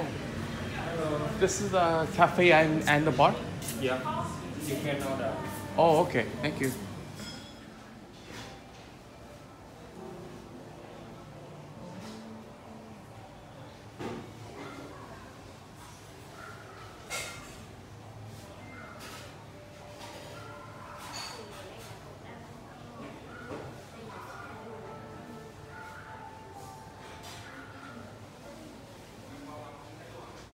Uh, this is the cafe and, and the bar? Yeah. You can order. Oh, okay. Thank you.